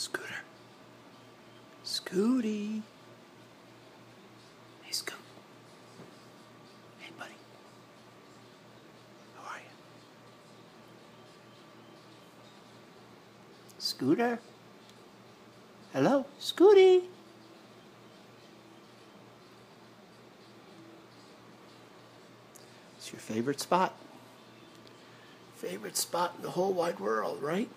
Scooter. Scooty. Hey, Scoot. Hey, buddy. How are you? Scooter? Hello? Scooty? It's your favorite spot. Favorite spot in the whole wide world, right?